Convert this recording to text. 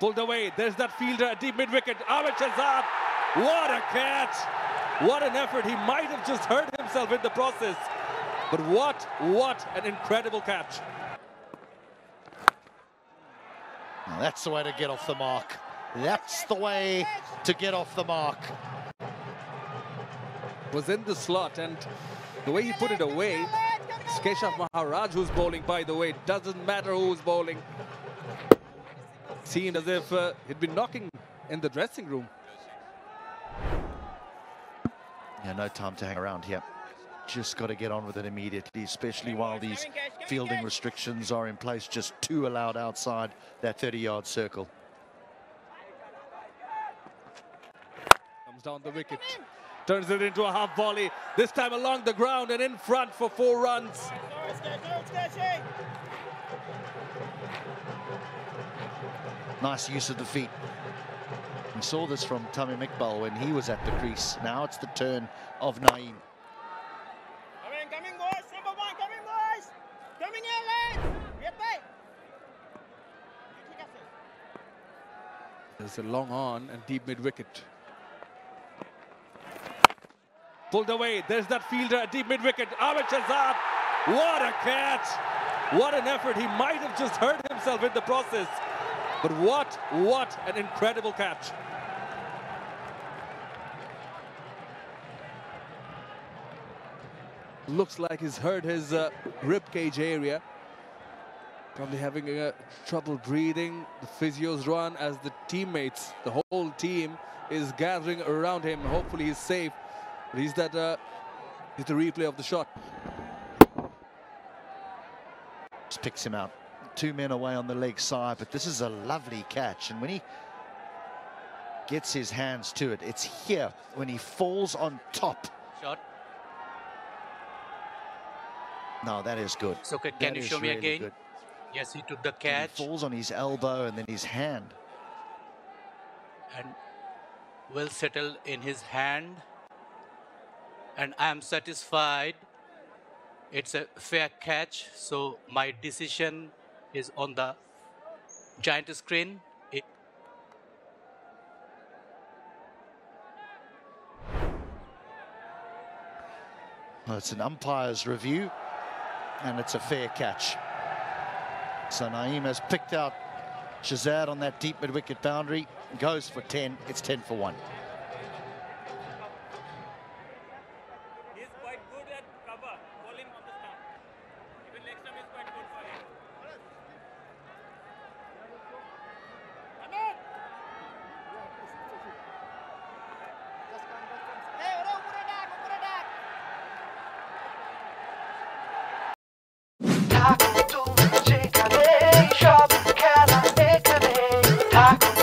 Pulled away. There's that fielder at deep mid wicket. Ahmed Shahzad. What a catch. What an effort. He might have just hurt himself in the process. But what, what an incredible catch. That's the way to get off the mark. That's the way to get off the mark. Was in the slot and the way he put it away, Keshav Maharaj, who's bowling, by the way, doesn't matter who's bowling. Seemed as if uh, he'd been knocking in the dressing room. Yeah, no time to hang around here. Just got to get on with it immediately, especially while these fielding restrictions are in place. Just two allowed outside that 30-yard circle. Comes down the wicket. Turns it into a half volley. This time along the ground and in front for four runs. Nice use of the feet. We saw this from Tamim Iqbal when he was at the crease. Now it's the turn of Naeem. Coming, coming, boys. Number one, coming, boys. Coming in, lads. Get back. There's a long on and deep mid wicket. Pulled away. There's that fielder at deep mid wicket. Ahmed Shahzad. What a catch. What an effort. He might have just hurt himself in the process. But what, what an incredible catch. Looks like he's hurt his uh, rib cage area. Probably having uh, trouble breathing. The physios run as the teammates, the whole team is gathering around him. Hopefully he's safe. But he's that, uh, he's the replay of the shot. Just picks him out. Two men away on the leg side, but this is a lovely catch. And when he gets his hands to it, it's here when he falls on top. Shot. No, that is good. So can, That you show me really again? good. Yes, he took the catch. He falls on his elbow and then his hand. and will settle in his hand. And I am satisfied. It's a fair catch. So my decision is on the giant screen. It, Well, it's an umpire's review, and it's a fair catch. So Naeem has picked out Shahzad on that deep mid-wicket boundary, goes for 10. It's 10 for 1.